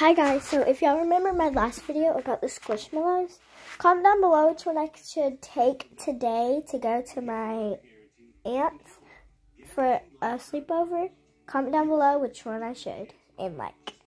Hi guys, so if y'all remember my last video about the Squishmallows, comment down below which one I should take today to go to my aunt's for a sleepover. Comment down below which one I should and like.